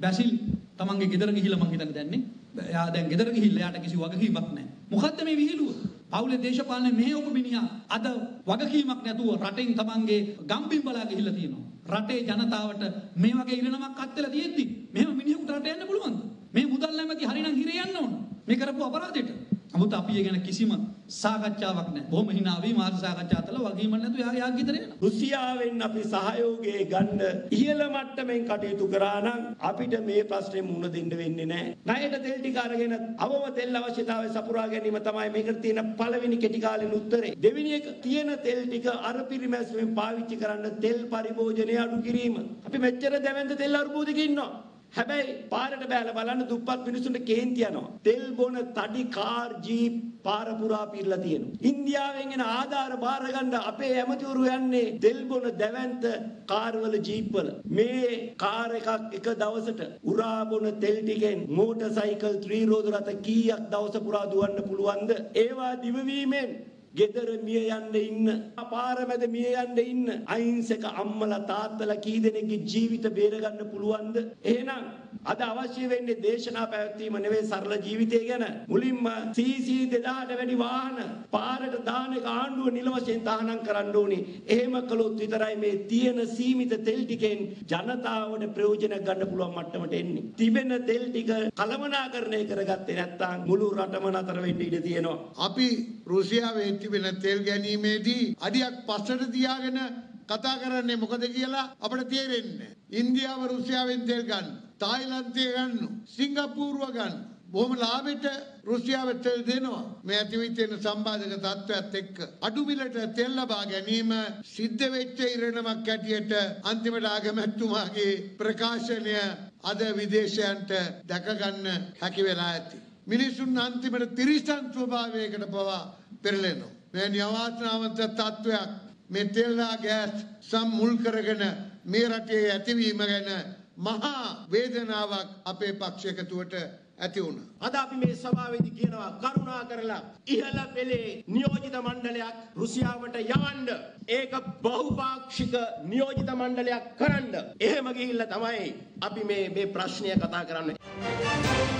බැසිල් තමන්ගේ ගෙදර ගිහිල්ලා මං හිතන්නේ දැන්නේ. එයා දැන් ගෙදර ගිහිල්ලා එයාට කිසි වගකීමක් නැහැ. මොකද්ද මේ විහිළුව? පවුලේ දේශපාලනේ මෙහෙයපු මිනිහා අද වගකීමක් නැතුව රටෙන් තමන්ගේ ගම්බිම් බලා ගිහිල්ලා තියෙනවා. රටේ ජනතාවට මේ වගේ ඉරණමක් අත්දලා තියෙද්දි මෙහෙම මිනිහෙකුට රට යන්න පුළුවන්ද? මේ මුදල් නැමැති හරිනම් හිරේ යන්න ඕන. මේ කරපු අපරාධයට. නමුත් අපි ඒ ගැන කිසිම සාකච්ඡාවක් නැහැ. බොහොම hina වී මාර්ග සාකච්ඡා අතල වගීම නැතුව යා යා ගෙදර යනවා. රුසියාවෙන් අපි සහයෝගය ගන්න ඉහළ මට්ටමින් කටයුතු කරා නම් අපිට මේ ප්‍රශ්නේ මුහුණ දෙන්න වෙන්නේ නැහැ. ණයට තෙල් ටික අරගෙන අවම තෙල් අවශ්‍යතාවය සපුරා ගැනීම තමයි මේකට තියෙන පළවෙනි කෙටි කාලින උත්තරේ. දෙවෙනි එක තියෙන තෙල් ටික අර පිරිමැස්මෙන් පාවිච්චි කරන්න තෙල් පරිභෝජනය අඩු කිරීම. අපි මෙච්චර දැවැන්ත තෙල් අර්බුදක ඉන්නවා. හැබැයි පාරට බෑලා බලන්න දුප්පත් මිනිසුන්ට කේන්ති යනවා. තෙල් බොන තඩි කාර් ජීප් පාර පුරා පිරලා තියෙනවා. ඉන්දියාවෙන් එන ආධාර බාර ගන්න අපේ ඇමතිවරු යන්නේ තෙල් බොන දැවැන්ත කාර්වල ජීප් වල. මේ කාර් එකක් එක දවසට උරා බොන තෙල් ටිකෙන් මෝටර් සයිකල් ත්‍රිරෝද රථ කීයක් දවස පුරා දුවන්න පුළුවන්ද? ඒවා දිවවීමෙන් ගෙදර මිය යන්න ඉන්න. පාර මැද මිය යන්න ඉන්න. අහිංසක අම්මලා තාත්තලා කී දෙනෙක්ගේ ජීවිත බේර ගන්න පුළුවන්ද? එහෙනම් අද අවශ්‍ය වෙන්නේ දේශනා පැවැත්වීම නෙවෙයි සරල ජීවිතය ගැන. මුලින්ම CC 2000ට වැඩි වාහන පාරට දාන එක ආණ්ඩුව නිල වශයෙන් තහනම් කරන්න ඕනේ. එහෙම කළොත් විතරයි මේ තියෙන සීමිත තෙල් ටිකෙන් ජනතාවට ප්‍රයෝජන ගන්න පුළුවන් මට්ටමට එන්නේ. තිබෙන තෙල් ටික කළමනාකරණය කරගත්තේ නැත්නම් මුළු රටම නතර වෙන්න ඉඩ තියෙනවා. අපි රුසියාවේ තිබෙන තෙල් ගැනීමේදී අඩියක් පස්සට තියාගෙන කතා කරන්නේ මොකද කියලා අපිට තේරෙන්නේ. ඉන්දියාව රුසියාවෙන් තෙල් ගන්න, තායිලන්තය ගන්න, සිංගප්පූරුව ගන්න. බොහොම ලාභෙට රුසියාව තෙල් දෙනවා. මේ ඇතිවිච්ච සම්බාධක තත්ත්වයක් එක්ක අඩු මිලට තෙල් ලබා ගැනීම සිද්ධ වෙච්ච ඉරණමක් ඇටියට අන්තිමට ආගමැතිතුමාගේ ප්‍රකාශනය අද විදේශයන්ට දැක ගන්න හැකි වෙලා ඇති. මිනිසුන් අන්තිමට තිරිසන් ස්වභාවයකට පවා පෙරලෙනවා. මේ නවාත්නාවන්ත තත්ත්වයක් මේ තෙල්ලා ගෑස් සම් මුල් කරගෙන මේ රටේ ඇතිවීම ගැන මහා වේදනාවක් අපේ පක්ෂයකතුවට ඇති වුණා. අද අපි මේ සභාවේදී කියනවා කරුණා කරලා ඉහළ පෙළේ නියෝජිත මණ්ඩලයක් රුසියාවට යවන්න. ඒක බහුපාක්ෂික නියෝජිත මණ්ඩලයක් කරන්න. එහෙම ගිහිල්ලා තමයි අපි මේ මේ ප්‍රශ්නය කතා කරන්නේ.